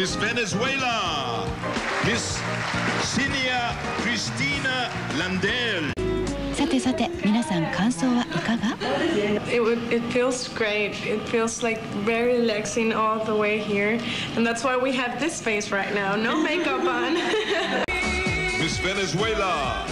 Miss Venezuela, Miss Cynthia Cristina Lander. さてさて皆さん感想はいかが It, it feels great. It feels like very relaxing all the way here. And that's why we have this face right now. No makeup on. Miss Venezuela,